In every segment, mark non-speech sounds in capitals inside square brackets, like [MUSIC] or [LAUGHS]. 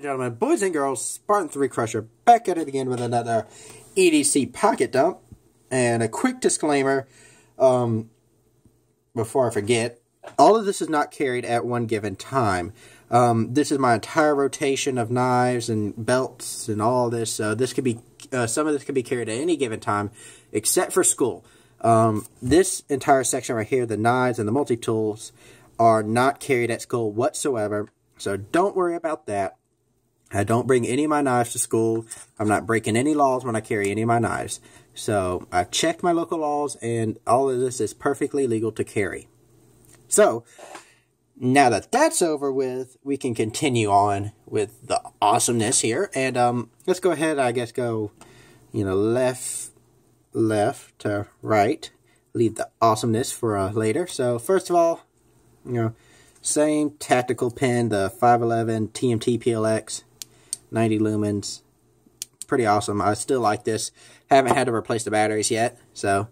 gentlemen, boys and girls, Spartan 3 Crusher back at it again with another EDC pocket dump. And a quick disclaimer, um, before I forget, all of this is not carried at one given time. Um, this is my entire rotation of knives and belts and all this. So this could be, uh, some of this could be carried at any given time, except for school. Um, this entire section right here, the knives and the multi-tools, are not carried at school whatsoever. So don't worry about that. I don't bring any of my knives to school. I'm not breaking any laws when I carry any of my knives. So I checked my local laws and all of this is perfectly legal to carry. So now that that's over with, we can continue on with the awesomeness here. And um, let's go ahead, I guess, go, you know, left, left to right. Leave the awesomeness for uh, later. So first of all, you know, same tactical pin, the 511 TMT PLX. 90 lumens. Pretty awesome. I still like this. Haven't had to replace the batteries yet. So,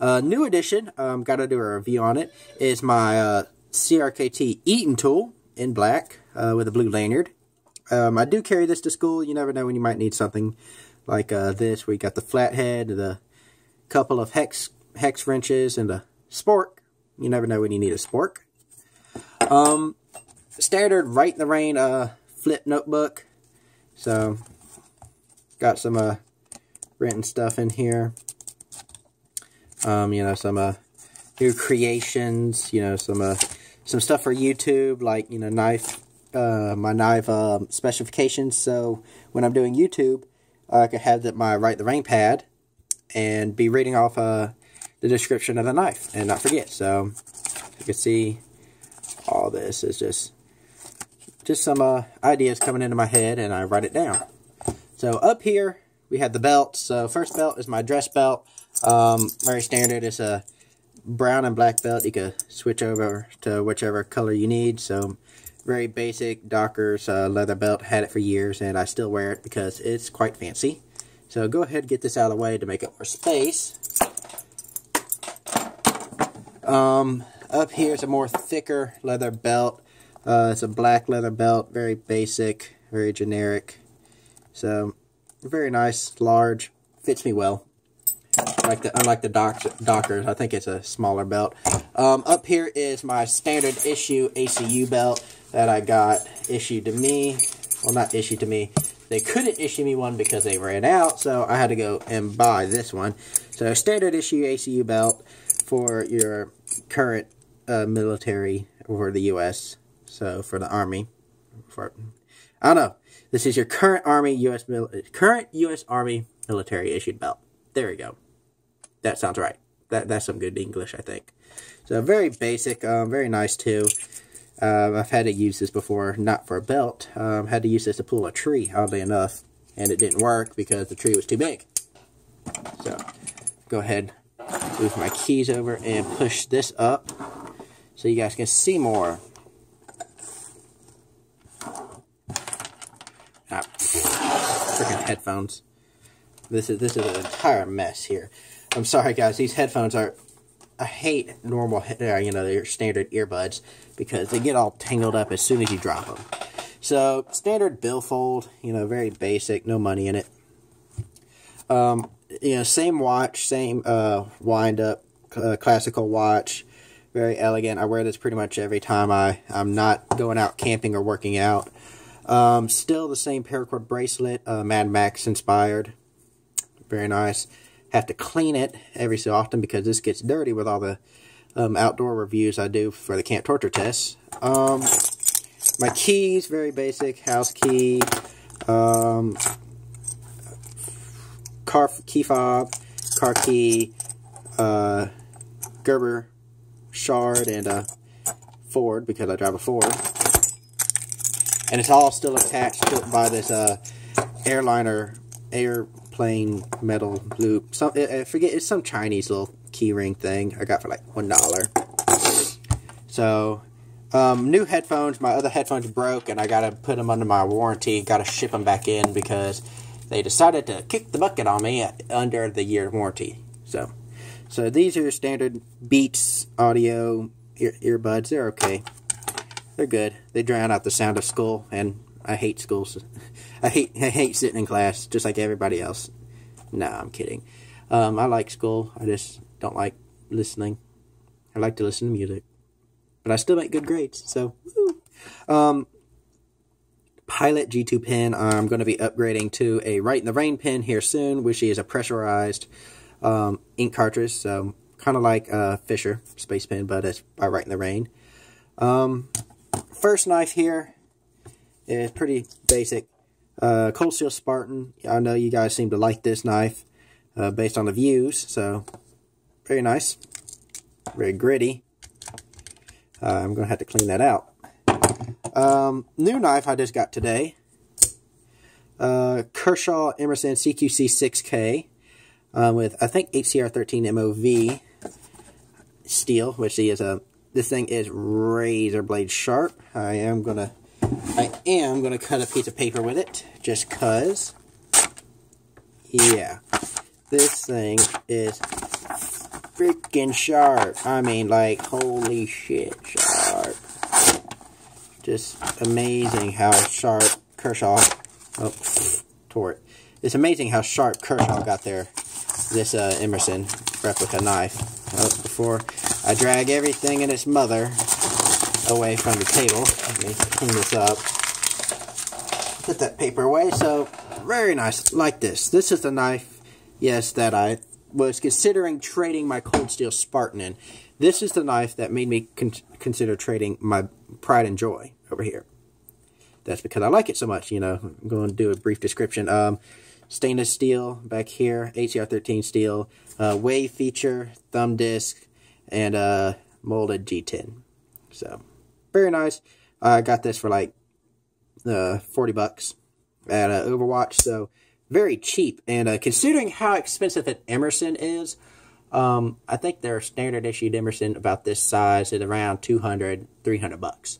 uh, new addition, um, got to do a review on it, is my uh, CRKT Eat'N tool in black uh, with a blue lanyard. Um, I do carry this to school. You never know when you might need something like uh, this, where you got the flathead, the couple of hex hex wrenches, and a spork. You never know when you need a spork. Um, standard Rite in the Rain uh, flip notebook. So, got some uh, written stuff in here. Um, you know, some uh, new creations. You know, some uh, some stuff for YouTube, like you know, knife, uh, my knife uh, specifications. So when I'm doing YouTube, I can have that my write the rain pad and be reading off uh, the description of the knife and not forget. So you can see all this is just just some uh, ideas coming into my head and I write it down. So up here we have the belt. So first belt is my dress belt. Um, very standard. It's a brown and black belt. You can switch over to whichever color you need. So very basic Dockers uh, leather belt. Had it for years and I still wear it because it's quite fancy. So go ahead and get this out of the way to make up more space. Um, up here is a more thicker leather belt. Uh, it's a black leather belt, very basic, very generic. So, very nice, large, fits me well. Like the unlike the doc, Dockers, I think it's a smaller belt. Um, up here is my standard issue ACU belt that I got issued to me. Well, not issued to me. They couldn't issue me one because they ran out, so I had to go and buy this one. So, standard issue ACU belt for your current uh, military for the U.S. So for the Army, for I don't know. This is your current Army U.S. current U.S. Army military issued belt. There we go. That sounds right. That that's some good English, I think. So very basic, um, very nice too. Um, I've had to use this before, not for a belt. Um, had to use this to pull a tree, oddly enough, and it didn't work because the tree was too big. So go ahead, move my keys over and push this up so you guys can see more. Freaking headphones. This is this is an entire mess here. I'm sorry, guys. These headphones are. I hate normal, uh, you know, your standard earbuds because they get all tangled up as soon as you drop them. So standard billfold, you know, very basic, no money in it. Um, you know, same watch, same uh, wind up, uh, classical watch, very elegant. I wear this pretty much every time I I'm not going out camping or working out. Um, still the same paracord bracelet, uh, Mad Max inspired. Very nice. Have to clean it every so often because this gets dirty with all the um, outdoor reviews I do for the camp torture tests. Um, my keys, very basic, house key, um, car key fob, car key, uh, Gerber shard, and a Ford because I drive a Ford and it's all still attached to by this uh, airliner airplane metal loop. Some I forget it's some Chinese little keyring thing I got for like one dollar. So um, new headphones. My other headphones broke, and I gotta put them under my warranty. Gotta ship them back in because they decided to kick the bucket on me under the year warranty. So, so these are standard Beats audio ear earbuds. They're okay they're good. They drown out the sound of school and I hate schools. [LAUGHS] I hate I hate sitting in class just like everybody else. Nah, I'm kidding. Um, I like school. I just don't like listening. I like to listen to music, but I still make good grades. So, um, Pilot G2 pen. I'm going to be upgrading to a Rite in the Rain pen here soon, which is a pressurized um, ink cartridge. So kind of like a Fisher Space Pen, but it's by Rite in the Rain. Um, first knife here is pretty basic. Uh, Cold Steel Spartan. I know you guys seem to like this knife uh, based on the views, so very nice. Very gritty. Uh, I'm going to have to clean that out. Um, new knife I just got today. Uh, Kershaw Emerson CQC 6K uh, with, I think, 8Cr13MoV steel, which is a, this thing is razor blade sharp. I am to, I am to cut a piece of paper with it, just cause. Yeah, this thing is freaking sharp. I mean, like, holy shit, sharp. Just amazing how sharp Kershaw, oh, tore it. It's amazing how sharp Kershaw got there, this uh, Emerson replica knife. Oh, before I drag everything and its mother away from the table, let me clean this up. Put that paper away. So, very nice, like this. This is the knife, yes, that I was considering trading my Cold Steel Spartan in. This is the knife that made me con consider trading my pride and joy over here. That's because I like it so much, you know. I'm going to do a brief description. Um, stainless steel back here, 8Cr13 steel, uh, wave feature, thumb disc, and uh, molded G10. So, very nice. I got this for like uh, 40 bucks at uh, Overwatch, so very cheap. And uh, considering how expensive an Emerson is, um, I think their standard issued Emerson about this size is around 200, 300 bucks.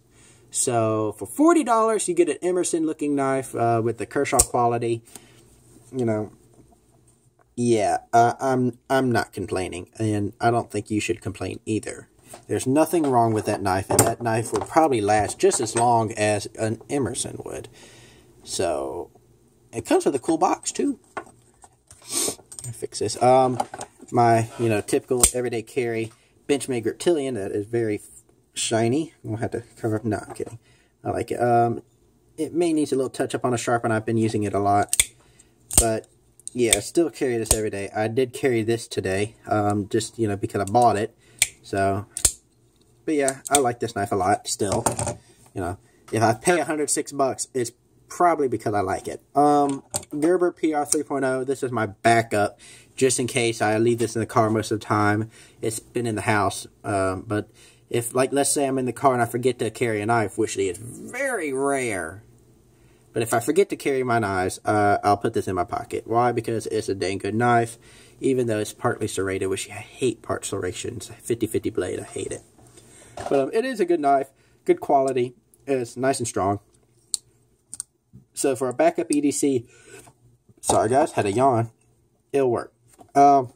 So for forty dollars, you get an Emerson looking knife uh, with the Kershaw quality. You know, yeah, uh, I'm I'm not complaining, and I don't think you should complain either. There's nothing wrong with that knife, and that knife would probably last just as long as an Emerson would. So it comes with a cool box too. I fix this. Um, my you know typical everyday carry Benchmade Griptilian that is very shiny. We'll have to cover up. No, I'm kidding. I like it. Um, it may need a little touch up on a sharpen. I've been using it a lot, but yeah, I still carry this every day. I did carry this today, um, just you know because I bought it. So, but yeah, I like this knife a lot still. You know, if I pay 106 bucks, it's probably because I like it. Um, Gerber PR 3.0. This is my backup, just in case I leave this in the car most of the time. It's been in the house, um, but if, like, let's say I'm in the car and I forget to carry a knife, which is very rare. But if I forget to carry my knives, uh, I'll put this in my pocket. Why? Because it's a dang good knife, even though it's partly serrated, which I hate part serrations. 50-50 blade, I hate it. But um, it is a good knife, good quality. It's nice and strong. So for a backup EDC, sorry guys, had a yawn. It'll work. Um,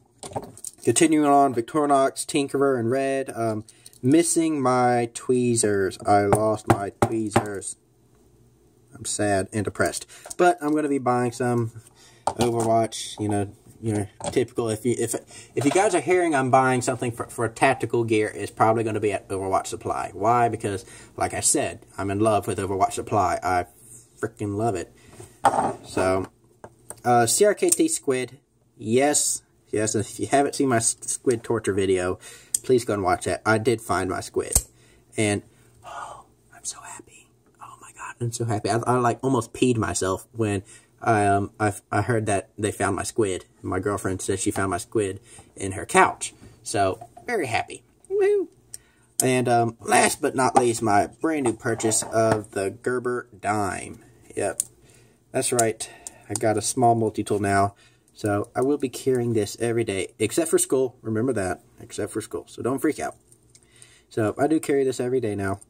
continuing on, Victorinox, Tinkerer, and Red. Um, Missing my tweezers. I lost my tweezers. I'm sad and depressed. But I'm going to be buying some Overwatch, you know, you know, typical. If you if if you guys are hearing I'm buying something for, for tactical gear, it's probably going to be at Overwatch Supply. Why? Because, like I said, I'm in love with Overwatch Supply. I freaking love it. So, uh, CRKT Squid. Yes, yes. If you haven't seen my squid torture video, please go and watch that. I did find my squid. And, oh, [GASPS] I'm so happy. I'm so happy. I, I like almost peed myself when I, um, I, I heard that they found my squid. My girlfriend said she found my squid in her couch. So, very happy. Woo! And um, last but not least, my brand new purchase of the Gerber Dime. Yep, that's right. I got a small multi-tool now. So I will be carrying this every day, except for school. Remember that, except for school. So don't freak out. So I do carry this every day now.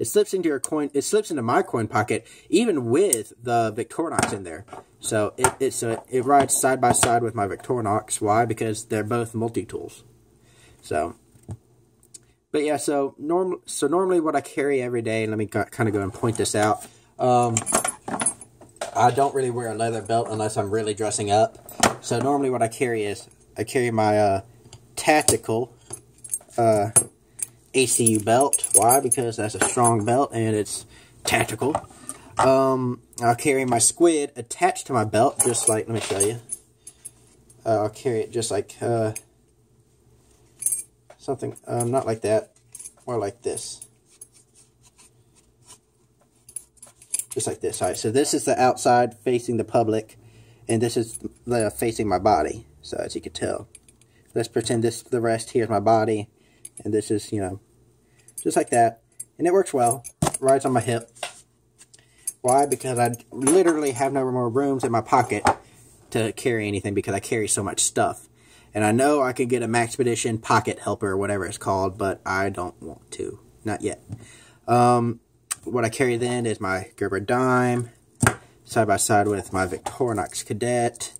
It slips into your coin. It slips into my coin pocket, even with the Victorinox in there. So it it so it rides side by side with my Victorinox. Why? Because they're both multi tools. So, but yeah. So norm so normally what I carry every day. Let me kind of go and point this out. Um, I don't really wear a leather belt unless I'm really dressing up. So normally what I carry is, I carry my uh, tactical uh, ACU belt. Why? Because that's a strong belt and it's tactical. Um, I'll carry my squid attached to my belt, just like, let me show you. Uh, I'll carry it just like, uh, something, um, not like that, more like this. Just like this. Alright, so this is the outside facing the public, and this is the facing my body. So as you can tell. Let's pretend this the rest here is my body, and this is, you know, just like that. And it works well. Rides on my hip. Why? Because I literally have no more rooms in my pocket to carry anything because I carry so much stuff. And I know I could get a Maxpedition pocket helper or whatever it's called, but I don't want to. Not yet. Um, what I carry then is my Gerber Dime, side by side with my Victorinox Cadet,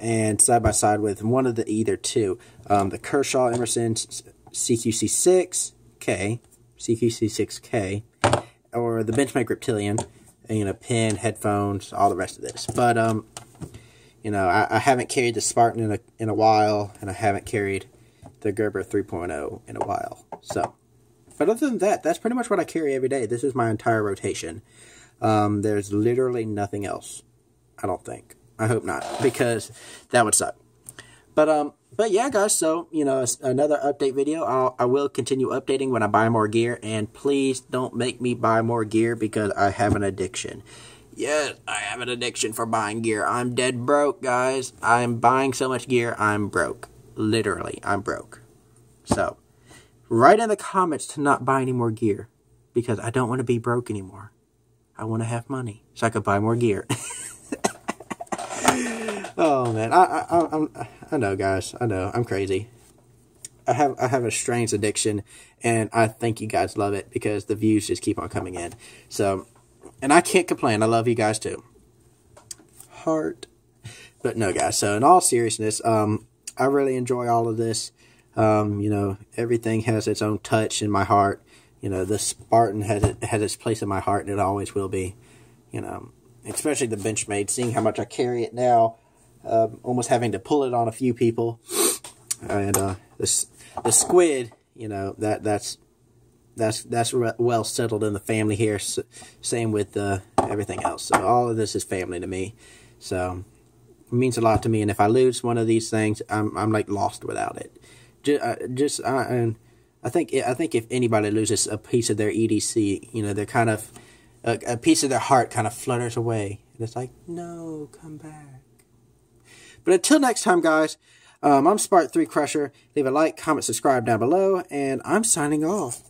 and side by side with one of the either two. Um, the Kershaw Emerson CQC6K, CQC6K, or the Benchmade Griptilian, you know, pin, headphones, all the rest of this. But, um, you know, I, I haven't carried the Spartan in a, in a while, and I haven't carried the Gerber 3.0 in a while. So, but other than that, that's pretty much what I carry every day. This is my entire rotation. Um, there's literally nothing else. I don't think. I hope not, because that would suck. But um, but yeah, guys. So you know, another update video. I'll, I will continue updating when I buy more gear, and please don't make me buy more gear because I have an addiction. Yes, I have an addiction for buying gear. I'm dead broke, guys. I'm buying so much gear, I'm broke. Literally, I'm broke. So, write in the comments to not buy any more gear because I don't want to be broke anymore. I want to have money so I could buy more gear. [LAUGHS] oh man, I, I I I know, guys. I know I'm crazy. I have I have a strange addiction, and I think you guys love it because the views just keep on coming in. So, and I can't complain. I love you guys too. Heart, but no, guys. So in all seriousness, um, I really enjoy all of this. Um, you know, everything has its own touch in my heart. You know, the Spartan has it has its place in my heart, and it always will be. You know, especially the Benchmade. Seeing how much I carry it now, uh, almost having to pull it on a few people, and uh, this the squid. You know that that's that's that's well settled in the family here. Same with uh, everything else. So all of this is family to me. So it means a lot to me. And if I lose one of these things, I'm I'm like lost without it. Just, uh, just uh, and I think I think if anybody loses a piece of their EDC, you know, they're kind of a, a piece of their heart kind of flutters away, and it's like, no, come back. But until next time, guys, um, I'm Spart3 Crusher. Leave a like, comment, subscribe down below, and I'm signing off.